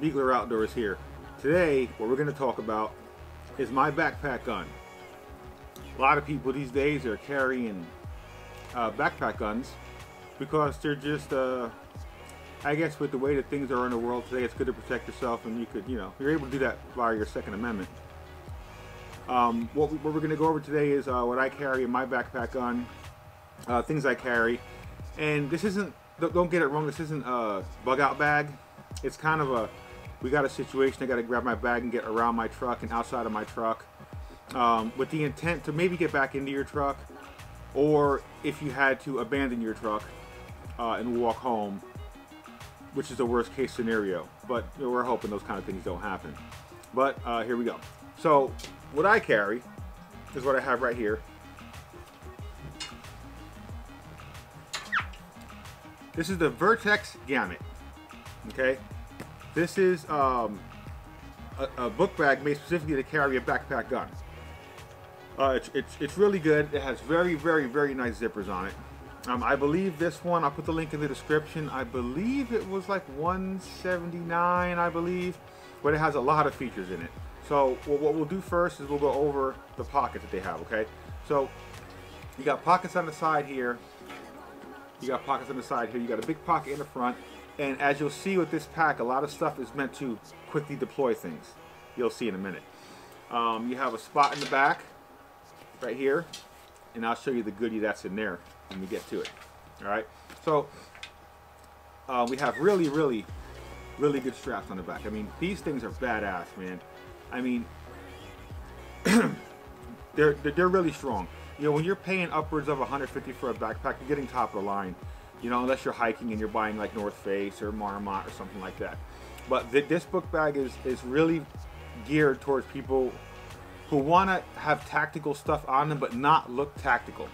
Beagler Outdoors here. Today, what we're going to talk about is my backpack gun. A lot of people these days are carrying uh, backpack guns because they're just, uh, I guess with the way that things are in the world today, it's good to protect yourself and you could, you know, you're able to do that via your Second Amendment. Um, what, we, what, we're going to go over today is uh, what I carry in my backpack gun, uh, things I carry, and this isn't, don't get it wrong, this isn't a bug out bag it's kind of a, we got a situation, I got to grab my bag and get around my truck and outside of my truck um, with the intent to maybe get back into your truck or if you had to abandon your truck uh, and walk home, which is the worst case scenario. But you know, we're hoping those kind of things don't happen. But uh, here we go. So what I carry is what I have right here. This is the Vertex Gamut. Okay, this is um, a, a, book bag made specifically to carry a backpack gun. Uh, it's, it's, it's really good. It has very, very, very nice zippers on it. Um, I believe this one, I'll put the link in the description. I believe it was like 179 I believe, but it has a lot of features in it. So what we'll do first is we'll go over the pockets that they have, okay? So you got pockets on the side here. You got pockets on the side here. You got a big pocket in the front. And as you'll see with this pack, a lot of stuff is meant to quickly deploy things. You'll see in a minute. Um, you have a spot in the back, right here, and I'll show you the goodie that's in there when we get to it. All right, so uh, we have really, really, really good straps on the back. I mean, these things are badass, man. I mean, they're, they're really strong. You know, when you're paying upwards of 150 for a backpack, you're getting top of the line you know, unless you're hiking and you're buying like North Face or Marmot or something like that. But th this book bag is, is really geared towards people who want to have tactical stuff on them but not look tactical.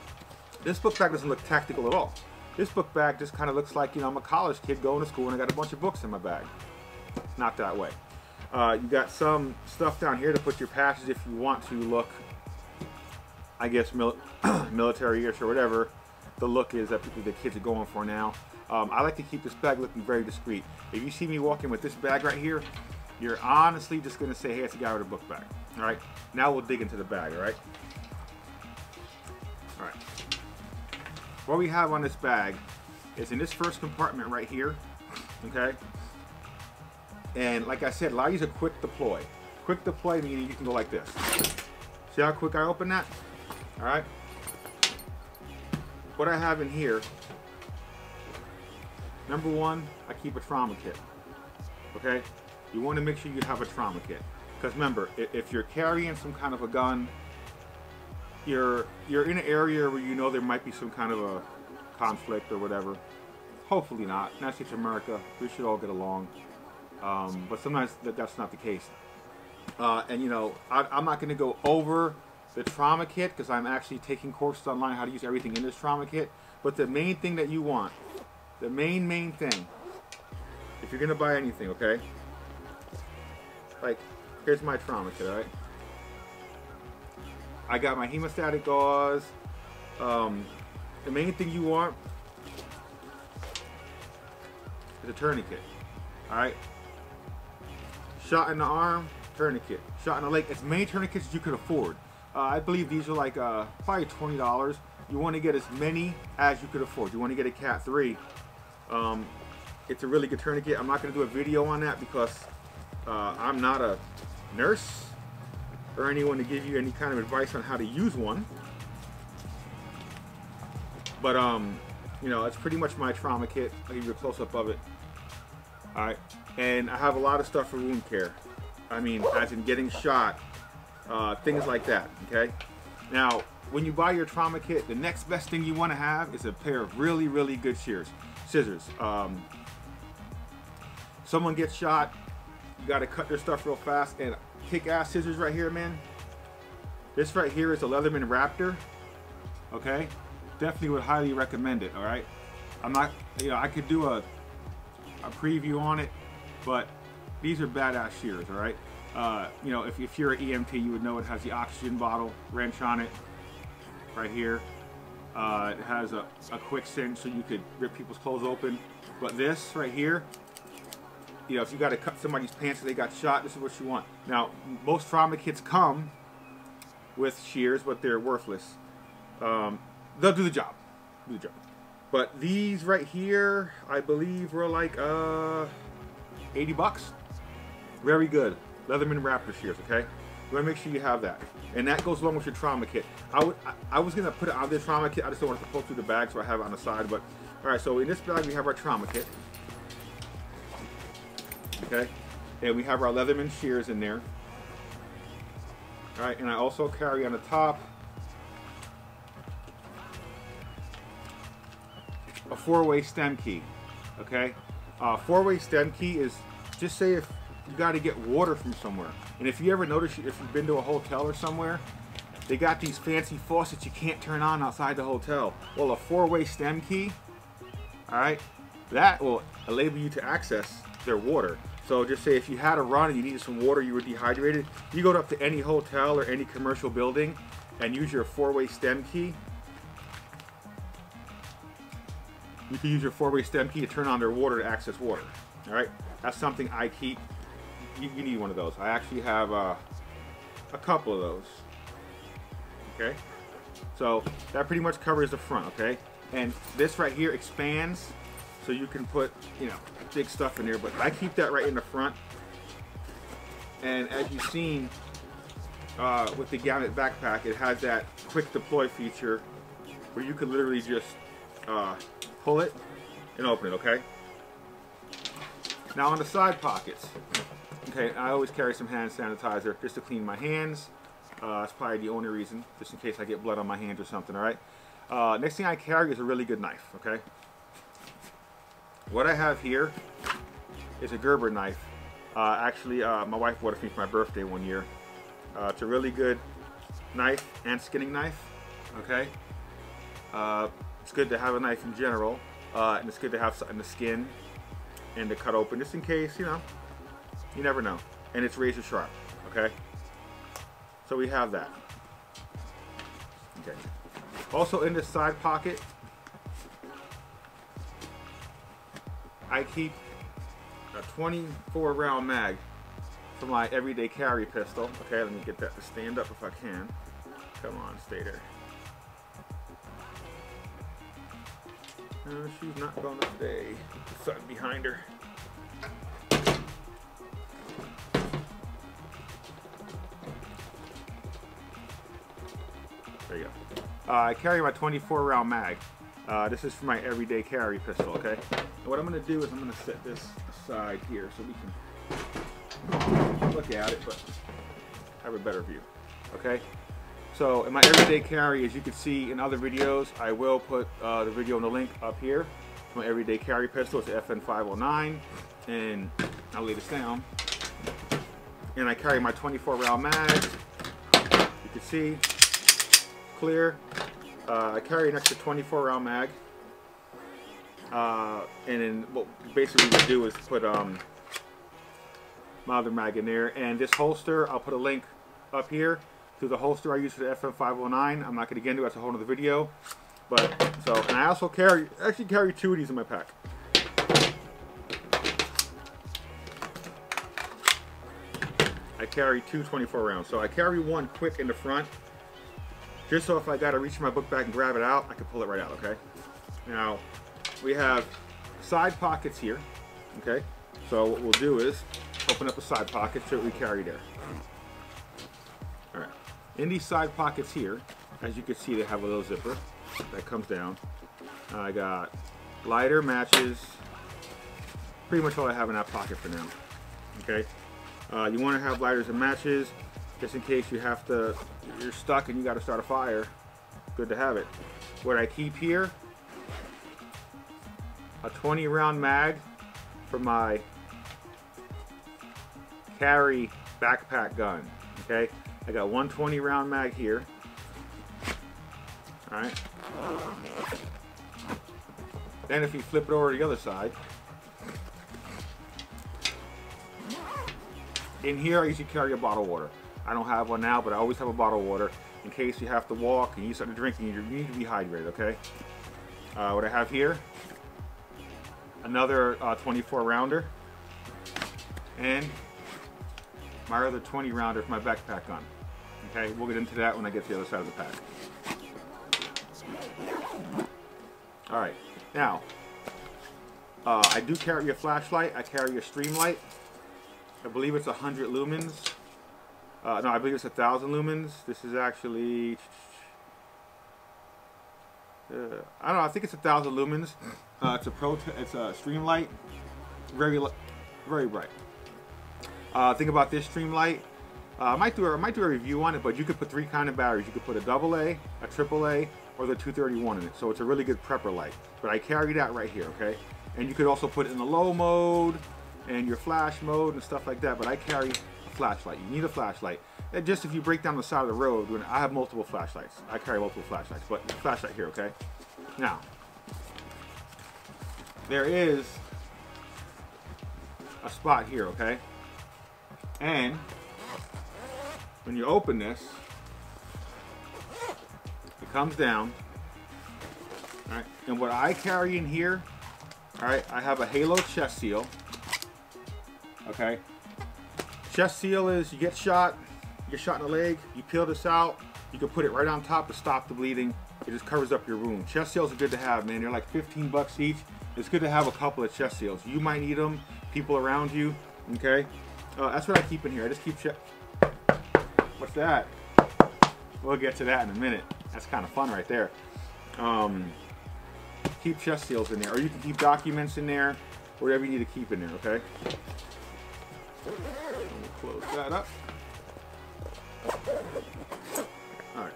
This book bag doesn't look tactical at all. This book bag just kind of looks like, you know, I'm a college kid going to school and I got a bunch of books in my bag. It's Not that way. Uh, you got some stuff down here to put your patches if you want to look, I guess, mil military-ish or whatever the look is that the kids are going for now. Um, I like to keep this bag looking very discreet. If you see me walking with this bag right here, you're honestly just to say, hey, it's a guy with a book bag. All right, now we'll dig into the bag, all right? All right. What we have on this bag is in this first compartment right here, okay? And like I said, a lot of these are quick deploy. Quick deploy meaning you can go like this. See how quick I open that? All right what I have in here, number one, I keep a trauma kit. Okay? You want to make sure you have a trauma kit. Because remember, if you're carrying some kind of a gun, you're you're in an area where you know there might be some kind of a conflict or whatever. Hopefully not. United States America, we should all get along. Um, but sometimes that, that's not the case. Uh, and you know, I, I'm not going to go over the trauma kit because I'm actually taking courses online how to use everything in this trauma kit. But the main thing that you want, the main, main thing, if you're going to buy anything, okay? Like, here's my trauma kit, alright? I got my hemostatic gauze. Um, the main thing you want is a tourniquet, alright? Shot in the arm, tourniquet. Shot in the leg, as many tourniquets as you could afford. Uh, I believe these are like uh, probably $20. You want to get as many as you could afford. You want to get a Cat 3. Um, it's a really good tourniquet. I'm not going to do a video on that because uh, I'm not a nurse or anyone to give you any kind of advice on how to use one. But, um, you know, it's pretty much my trauma kit. I'll give you a close-up of it. Alright, and I have a lot of stuff for wound care. I mean, as in getting shot, uh, things like that, okay? Now, when you buy your trauma kit, the next best thing you want to have is a pair of really, really good shears, scissors. Um, someone gets shot, you got to cut their stuff real fast, and kick-ass scissors right here, man. This right here is a Leatherman Raptor, okay? Definitely would highly recommend it, all right? I'm not, you know, I could do a, a preview on it, but these are badass shears, all right? Uh, you know, if, if you're an EMT, you would know it has the oxygen bottle wrench on it right here. Uh, it has a, a quick cinch so you could rip people's clothes open. But this right here, you know, if you got to cut somebody's pants and they got shot, this is what you want. Now, most trauma kits come with shears, but they're worthless. Um, they'll do the job. Do the job. But these right here, I believe were like uh, 80 bucks. Very good. Leatherman Raptor shears, okay? You want to make sure you have that. And that goes along with your trauma kit. I, would, I, I was to put it on the trauma kit. I just don't want to pull through the bag, so I have it on the side. But, all right, so in this bag, we have our trauma kit. Okay? And we have our Leatherman shears in there. All right, and I also carry on the top a four-way stem key. Okay, uh, four-way stem key is just say if you got to get water from somewhere, and if you ever notice if you've been to a hotel or somewhere, they got these fancy faucets you can't turn on outside the hotel. Well, a four-way stem key, all right, that will enable you to access their water. So just say if you had a run and you needed some water, you were dehydrated, you go up to any hotel or any commercial building and use your four-way stem key. You can use your four-way stem key to turn on their water to access water. All right, that's something I keep. You, you need one of those. I actually have uh, a couple of those. Okay, so that pretty much covers the front. Okay, and this right here expands so you can put, you know, big stuff in there. But I keep that right in the front. And as you've seen uh, with the Gamut backpack, it has that quick deploy feature where you can literally just uh, pull it and open it, okay? Now on the side pockets, okay, I always carry some hand sanitizer just to clean my hands. Uh, probably the only reason, just in case I get blood on my hands or something, all right? Uh, next thing I carry is a really good knife, okay? What I have here is a Gerber knife. Uh, actually, uh, my wife bought it for me for my birthday one year. Uh, it's a really good knife and skinning knife. Okay, uh, it's good to have a knife in general, and it's good to have something to skin and to cut open, just in case you know. You never know, and it's razor sharp. Okay, so we have that. Okay. Also in this side pocket, I keep a 24 round mag for my everyday carry pistol. Okay, let me get that to stand up if I can. Come on, stay there. Uh, she's not gonna stay. Something behind her. I carry my 24 round mag. Uh, this is for my everyday carry pistol, okay? And what I'm going to do is I'm to set this aside here so we can look at it, but have a better view, okay? So in my everyday carry, as you can see in other videos, I will put uh, the video in the link up here. My everyday carry pistol is FN509, and I'll lay this down. And I carry my 24 round mag. You can see, clear. Uh, I carry an extra 24 round mag. Uh, and then what basically we do is put um, my other mag in there. And this holster, I'll put a link up here to the holster I use for the FN509. I'm not going to get into that's a whole other video. But, so, and I also carry, actually carry two of these in my pack. I carry two 24 rounds. So I carry one quick in the front just so if I gotta reach my book bag and grab it out, I can pull it right out, okay? Now, we have side pockets here, okay? So what we'll do is open up a side pocket, so we carry there. All right, in these side pockets here, as you can see, they have a little zipper that comes down. I got lighter, matches, pretty much all I have in that pocket for now, okay? Uh, you wanna have lighters and matches, just in case you have to, you're stuck and you got to start a fire. Good to have it. What I keep here, a 20 round mag for my carry backpack gun. Okay, I got one 20 round mag here. All right. Then if you flip it over to the other side, in here I usually carry a bottle of water. I don't have one now, but I always have a bottle of water in case you have to walk and you start to drinking. You need to be hydrated, okay? Uh, what I have here, another uh, 24 rounder. and my other 20 rounder for my backpack gun. Okay, we'll get into that when I get to the other side of the pack. All right, now, uh, I do carry a flashlight. I carry a Streamlight. I believe it's 100 lumens. Uh, no, I believe it's a 1,000 lumens. This is actually, uh, I don't know, I think it's a 1,000 lumens. Uh, it's a pro, it's a Streamlight. Very, very bright. Uh, think about this Streamlight. Uh, I might do a, I might do a review on it, but you could put three kind of batteries. You could put a double A, a triple A, or the 231 in it. So it's a really good prepper light. But I carry that right here, okay? And you could also put it in the low mode and your flash mode and stuff like that. But I carry flashlight. You need a flashlight. And just if you break down the side of the road, when I have multiple flashlights. I carry multiple flashlights, but flashlight here, okay? Now, there is a spot here, okay? And when you open this, it comes down. All right, and what I carry in here, all right, I have a Halo chest seal. Okay, chest seal is you get shot, you get shot in the leg, you peel this out, you can put it right on top to stop the bleeding. It just covers up your wound. Chest seals are good to have, man. They're like 15 bucks each. It's good to have a couple of chest seals. You might need them, people around you, okay? Uh, that's what I keep in here. I just keep chest What's that? We'll get to that in a minute. That's kind of fun right there. Um, keep chest seals in there, or you can keep documents in there, whatever you need to keep in there, okay? Close that up. Alright.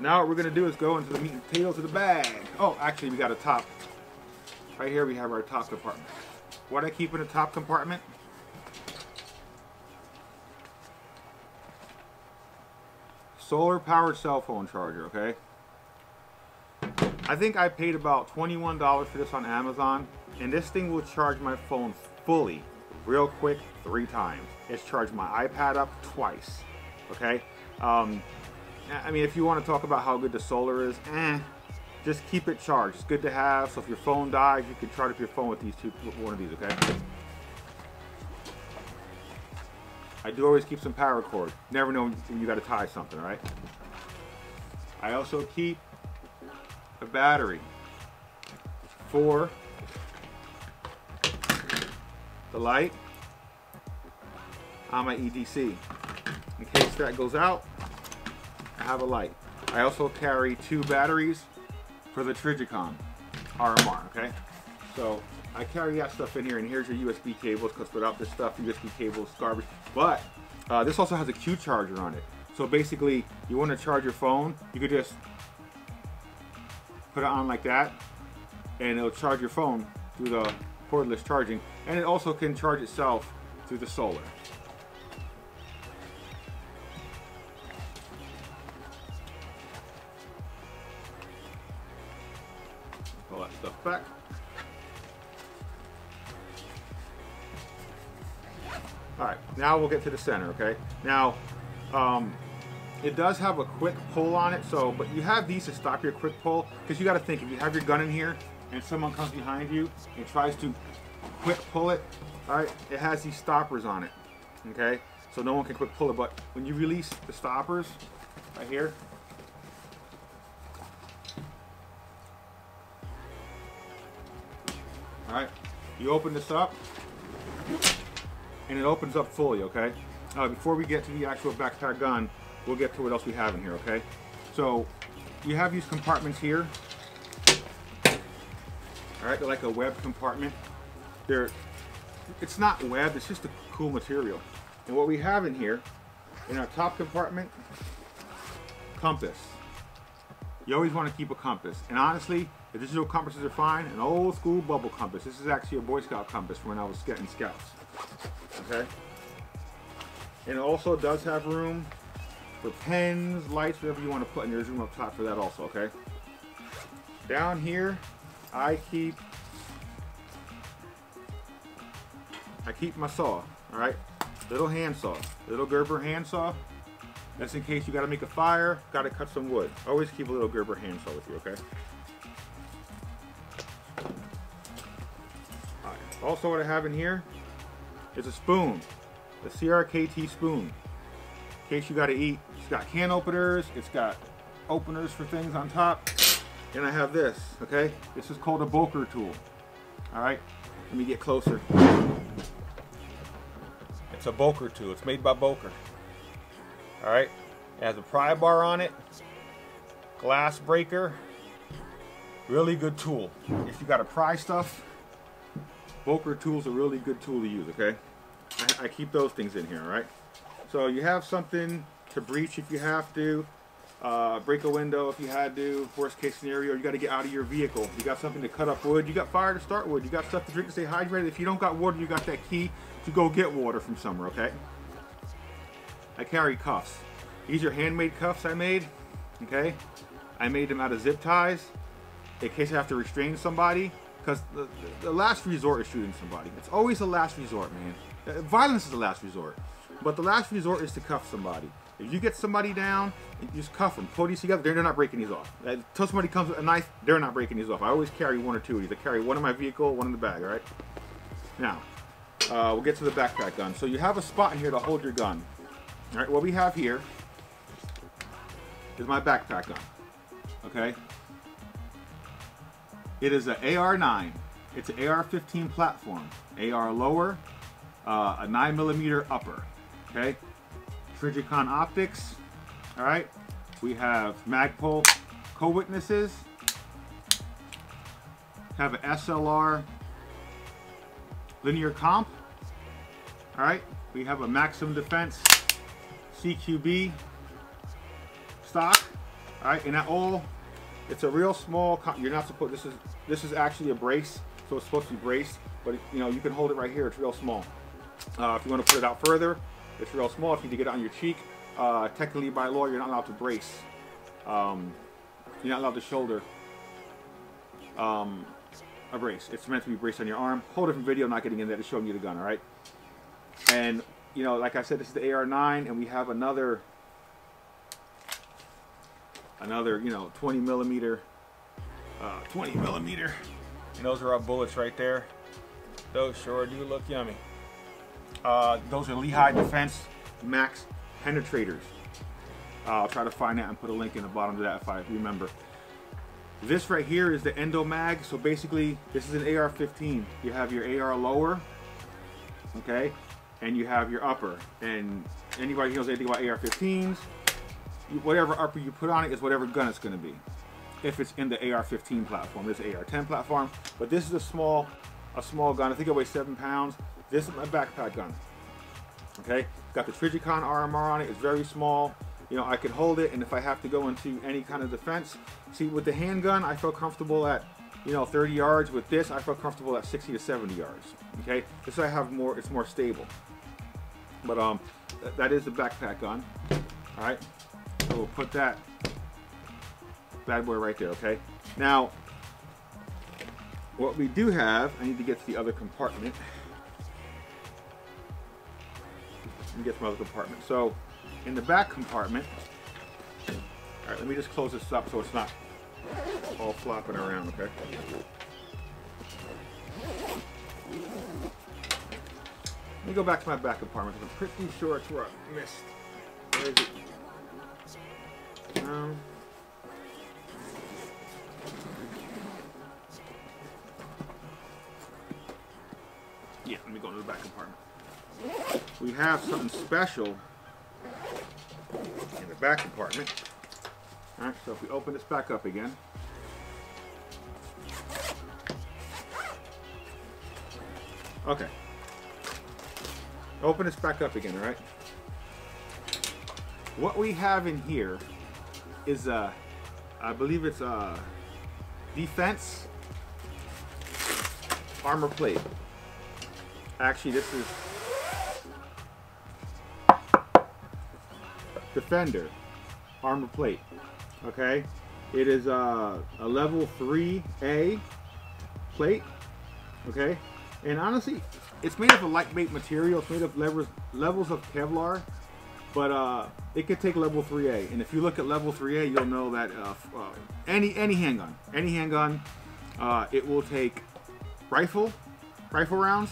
Now what we're going to do is go into the meat and potatoes of the bag. Oh, actually we got a top. Right here we have our top compartment. What I keep in the top compartment solar powered cell phone charger, okay? I think I paid about $21 for this on Amazon, and this thing will charge my phone fully, real quick, three times. It's charged my iPad up twice, okay? Um, I mean, if you want to talk about how good the solar is, eh, just keep it charged. It's good to have, so if your phone dies, you can charge up your phone with these two, one of these, okay? I do always keep some power cord. Never know when you got to tie something, right? I also keep a battery for the light on my EDC. In case that goes out, I have a light. I also carry two batteries for the Trijicon RMR, okay? So I carry that stuff in here, and here's your USB cables, because without this stuff, USB cables, garbage. But uh, this also has a Q charger on it. So basically, you want to charge your phone, you could just put it on like that, and it'll charge your phone through the cordless charging. And it also can charge itself through the solar. Pull that stuff back. All right, now we'll get to the center, okay? Now, um, it does have a quick pull on it, so, but you have these to stop your quick pull, because you gotta think, if you have your gun in here, and someone comes behind you and tries to quick pull it, all right, it has these stoppers on it, okay? So no one can quick pull it, but when you release the stoppers, right here, all right, you open this up, and it opens up fully, okay? Uh, before we get to the actual backpack gun, we'll get to what else we have in here, okay? So, you have these compartments here. All right, they're like a web compartment. They're, it's not web, it's just a cool material. And what we have in here, in our top compartment, compass. You always want to keep a compass. And honestly, the digital compasses are fine. An old school bubble compass. This is actually a Boy Scout compass when I was getting scouts okay? And it also does have room for pens, lights, whatever you want to put, and there's room up top for that also, okay? Down here, I keep, I keep my saw, all right? Little handsaw, little Gerber handsaw. That's in case you gotta make a fire, gotta cut some wood. Always keep a little Gerber handsaw with you, okay? Also what I have in here is a spoon, the CRKT spoon. In case you got to eat, it's got can openers, it's got openers for things on top. And I have this, okay? This is called a Boker tool. All right, let me get closer. It's a Boker tool. It's made by Boker. All right, it has a pry bar on it, glass breaker. Really good tool. If you got to pry stuff, Boker tool's a really good tool to use. Okay, I, I keep those things in here. All right. So you have something to breach if you have to. Uh, break a window if you had to. Worst case scenario, you got to get out of your vehicle. You got something to cut up wood. You got fire to start wood. You got stuff to drink to stay hydrated. If you don't got water, you got that key to go get water from somewhere, okay? I carry cuffs. These are handmade cuffs I made, okay? I made them out of zip ties in case I have to restrain somebody because the, the last resort is shooting somebody. It's always the last resort, man. Uh, violence is the last resort. But the last resort is to cuff somebody. If you get somebody down, you just cuff them. Pull these together, they're, not breaking these off. Until somebody comes with a knife, they're not breaking these off. I always carry one or two of these. I carry one in my vehicle, one in the bag, all right? Now, uh, we'll get to the backpack gun. So you have a spot in here to hold your gun. All right, what we have here is my backpack gun, okay? It is an AR-9. It's an AR-15 platform. AR lower, uh, a 9 millimeter upper, okay? Trijicon optics. All right. We have Magpul co-witnesses. Have an SLR linear comp. All right. We have a Maxim Defense CQB stock. All right. And that all, it's a real small, you're not supposed, this is, this is actually a brace. So it's supposed to be braced, but you know, you can hold it right here. It's real small. Uh, if you want to put it out further, it's real small. If you need to get it on your cheek, uh, technically by law, you're not allowed to brace. Um, you're not allowed to shoulder um, a brace. It's meant to be braced on your arm. Whole different video, not getting in there, to showing you the gun, all right? And, you know, like I said, this is the AR-9, and we have another, another, you know, 20 millimeter, uh, 20 millimeter. And those are our bullets right there. Those sure do look yummy. Uh, those are Lehigh Defense Max Penetrators. Uh, I'll try to find that and put a link in the bottom of that if I remember. This right here is the Endomag. So basically, this is an AR-15. You have your AR lower, okay, and you have your upper. And anybody who knows anything about AR-15s, whatever upper you put on it is whatever gun it's going to be. If it's in the AR-15 platform, this AR-10 platform. But this is a small, a small gun. I think it weighs seven pounds. This is my backpack gun. Okay, got the Trijicon RMR on it. It's very small. You know, I can hold it, and if I have to go into any kind of defense, see, with the handgun, I feel comfortable at, you know, 30 yards. With this, I feel comfortable at 60 to 70 yards. Okay, this I have more. It's more stable. But um, th that is the backpack gun. All right, so we'll put that bad boy right there. Okay, now what we do have, I need to get to the other compartment. And get some other compartment. So in the back compartment, all right, let me just close this up so it's not all flopping around, okay? Let me go back to my back compartment I'm pretty sure it's where I missed. Where is it? Um, yeah, let me go to the back compartment we have something special in the back compartment. Alright, so if we open this back up again, Okay. Open this back up again, alright? What we have in here is, uh, I believe it's a uh, defense armor plate. Actually, this is Defender armor plate. Okay, it is a, a level 3A plate. Okay, and honestly, it's made of a lightweight material. It's made of levels, levels of Kevlar, but uh, it could take level 3A. And if you look at level 3A, you'll know that uh, uh, any any handgun, any handgun, uh, it will take rifle, rifle rounds,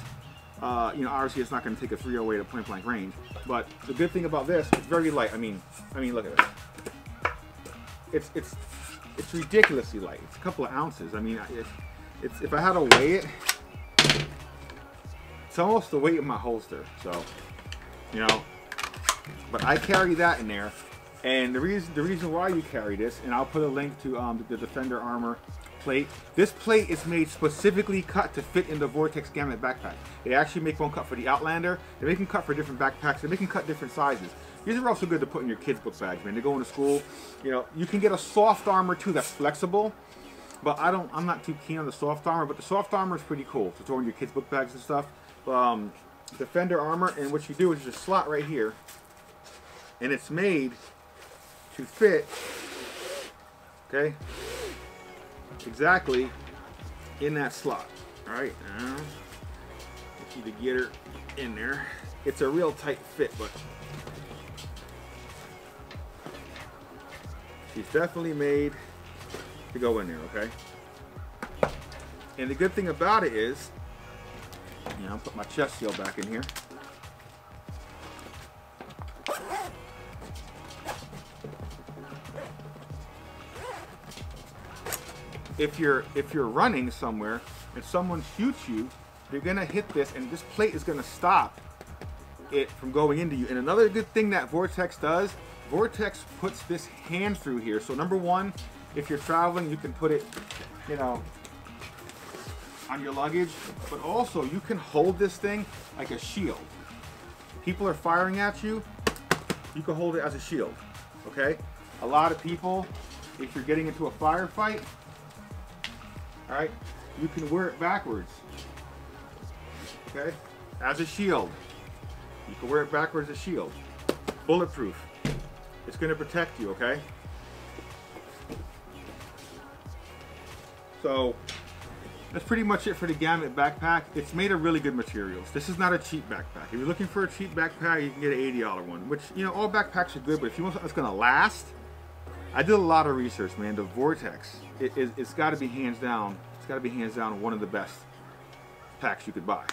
Uh, you know, obviously it's not going to take a 308 at point blank range, but the good thing about this, it's very light. I mean, I mean, look at this. It's it's it's ridiculously light. It's a couple of ounces. I mean, it's, it's if I had to weigh it, it's almost the weight of my holster. So, you know, but I carry that in there. And the reason the reason why you carry this, and I'll put a link to um, the Defender Armor plate. This plate is made specifically cut to fit in the Vortex Gamut backpack. They actually make one cut for the Outlander. They make them cut for different backpacks. They make them cut different sizes. These are also good to put in your kids' book bags, man. They go into school. You know, you can get a soft armor too that's flexible. But I don't. I'm not too keen on the soft armor. But the soft armor is pretty cool to throw in your kids' book bags and stuff. Um, Defender armor, and what you do is just slot right here, and it's made to fit. Okay, exactly in that slot. All right, now get you to get her in there. It's a real tight fit, but she's definitely made to go in there, okay? And the good thing about it is, you know, I'll put my chest seal back in here. If you're if you're running somewhere and someone shoots you, you're gonna hit this, and this plate is gonna stop it from going into you. And another good thing that Vortex does, Vortex puts this hand through here. So number one, if you're traveling, you can put it, you know, on your luggage, but also you can hold this thing like a shield. People are firing at you, you can hold it as a shield, okay? A lot of people, if you're getting into a firefight, all right, you can wear it backwards, okay, as a shield. You can wear it backwards as a shield. Bulletproof. It's gonna protect you, okay? So, that's pretty much it for the Gamut backpack. It's made of really good materials. This is not a cheap backpack. If you're looking for a cheap backpack, you can get an $80 one, which, you know, all backpacks are good, but if you want something that's gonna last, I did a lot of research, man. The Vortex, it, it, it's gotta be hands down, it's gotta be hands down one of the best packs you could buy,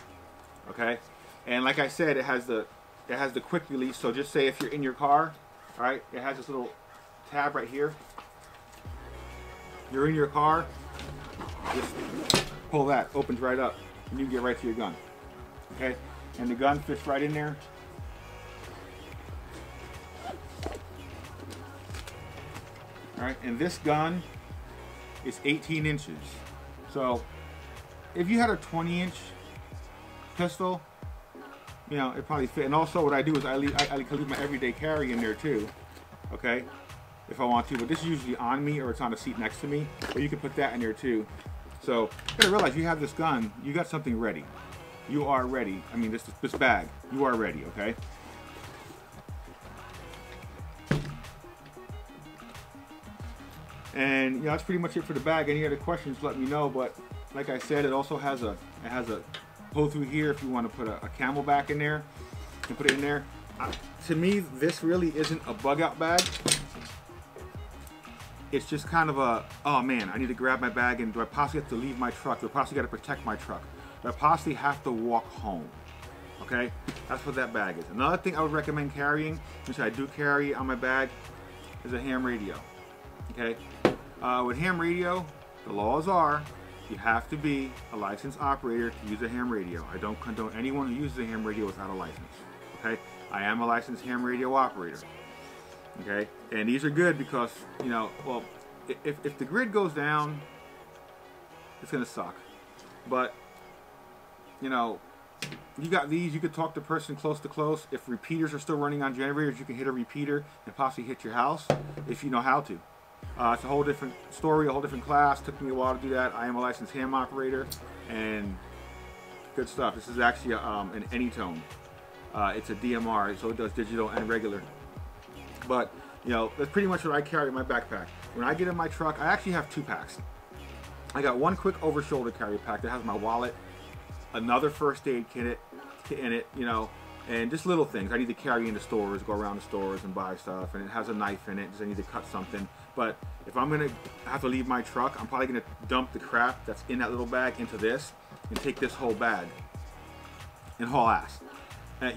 okay? And like I said, it has the, it has the quick release, so just say if you're in your car, all right, it has this little tab right here. You're in your car, just pull that, opens right up, and you get right to your gun. Okay? And the gun fits right in there. Alright, and this gun is 18 inches. So, if you had a 20 inch pistol, you know, it probably fit. And also what I do is I leave, I, I leave my everyday carry in there too. Okay? If I want to, but this is usually on me or it's on the seat next to me. But you can put that in there too. So you gotta realize you have this gun, you got something ready. You are ready. I mean, this this bag, you are ready. Okay. And you know that's pretty much it for the bag. Any other questions, let me know. But like I said, it also has a it has a pull through here if you want to put a, a CamelBak in there. Can put it in there. Uh, to me, this really isn't a bug out bag it's just kind of a, oh man, I need to grab my bag and do I possibly have to leave my truck? Do I possibly got to protect my truck? Do I possibly have to walk home? Okay, that's what that bag is. Another thing I would recommend carrying, which I do carry on my bag, is a ham radio. Okay, uh, with ham radio, the laws are you have to be a licensed operator to use a ham radio. I don't condone anyone who uses a ham radio without a license. Okay, I am a licensed ham radio operator okay and these are good because you know well if, if the grid goes down it's gonna suck but you know you got these you could talk to person close to close if repeaters are still running on generators you can hit a repeater and possibly hit your house if you know how to uh, it's a whole different story a whole different class took me a while to do that I am a licensed ham operator and good stuff this is actually a, um, an Anytone uh, it's a DMR so it does digital and regular but, you know, that's pretty much what I carry in my backpack. When I get in my truck, I actually have two packs. I got one quick over shoulder carry pack that has my wallet, another first aid kit in it, you know, and just little things. I need to carry into stores, go around the stores and buy stuff, and it has a knife in it because I need to cut something. But if I'm gonna have to leave my truck, I'm probably gonna dump the crap that's in that little bag into this and take this whole bag. and haul ass.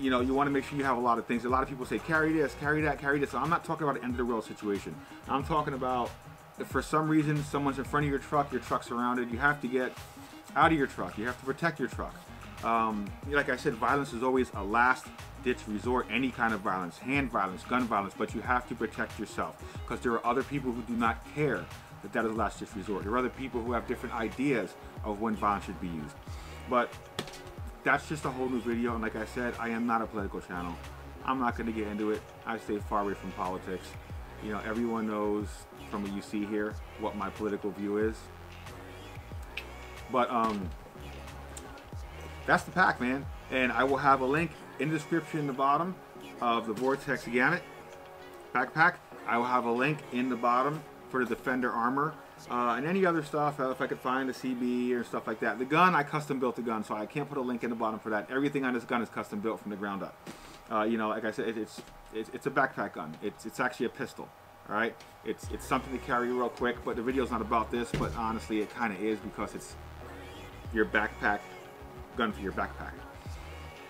You know, you want to make sure you have a lot of things. A lot of people say, carry this, carry that, carry this. So I'm not talking about an end of the world situation. I'm talking about if for some reason someone's in front of your truck, your truck's surrounded, you have to get out of your truck. You have to protect your truck. Um, like I said, violence is always a last ditch resort, any kind of violence, hand violence, gun violence, but you have to protect yourself because there are other people who do not care that that is a last ditch resort. There are other people who have different ideas of when violence should be used. But that's just a whole new video. And like I said, I am not a political channel. I'm not going to get into it. I stay far away from politics. You know, everyone knows from what you see here what my political view is. But um, that's the pack, man. And I will have a link in the description in the bottom of the Vortex Gamut backpack. I will have a link in the bottom for the Defender armor uh, and any other stuff, uh, if I could find a CB or stuff like that. The gun, I custom built the gun, so I can't put a link in the bottom for that. Everything on this gun is custom built from the ground up. Uh, you know, like I said, it, it's, it's, it's a backpack gun. It's it's actually a pistol. All right, it's it's something to carry real quick. But the video's not about this. But honestly, it kind of is because it's your backpack gun for your backpack.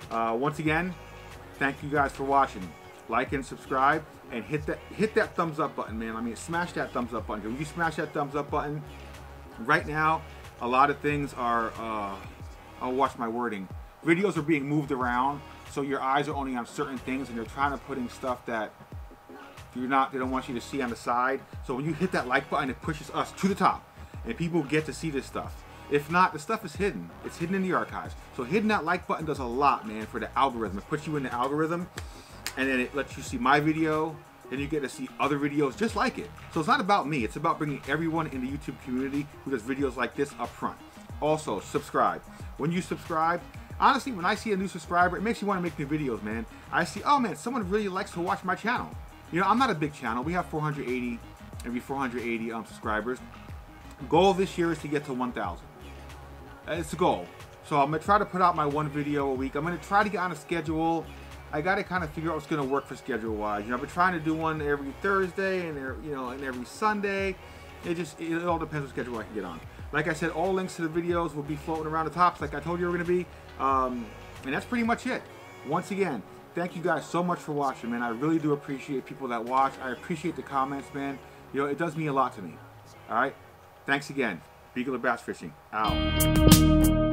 Uh, once again, thank you guys for watching. Like and subscribe and hit that hit that thumbs up button, man. I mean, smash that thumbs up button. When you smash that thumbs up button, right now, a lot of things are. Uh, I'll watch my wording. Videos are being moved around, so your eyes are only on certain things, and they're trying to put in stuff that you're not. They don't want you to see on the side. So when you hit that like button, it pushes us to the top, and people get to see this stuff. If not, the stuff is hidden. It's hidden in the archives. So hitting that like button does a lot, man, for the algorithm. It puts you in the algorithm, and then it lets you see my video, then you get to see other videos just like it. So it's not about me, it's about bringing everyone in the YouTube community who does videos like this up front. Also, subscribe. When you subscribe, honestly, when I see a new subscriber, it makes me want to make new videos, man. I see, oh man, someone really likes to watch my channel. You know, I'm not a big channel. We have 480, maybe 480 um, subscribers. Goal this year is to get to 1,000. It's a goal. So I'm gonna try to put out my one video a week. I'm gonna try to get on a schedule I got to kind of figure out what's to work for schedule wise. You know, I've been trying to do one every Thursday and you know and every Sunday. It just it all depends what schedule I can get on. Like I said, all links to the videos will be floating around the tops, like I told you were to be. Um, and that's pretty much it. Once again, thank you guys so much for watching, man. I really do appreciate people that watch. I appreciate the comments, man. You know, it does mean a lot to me. All right. Thanks again. Beagler Bass Fishing. Out.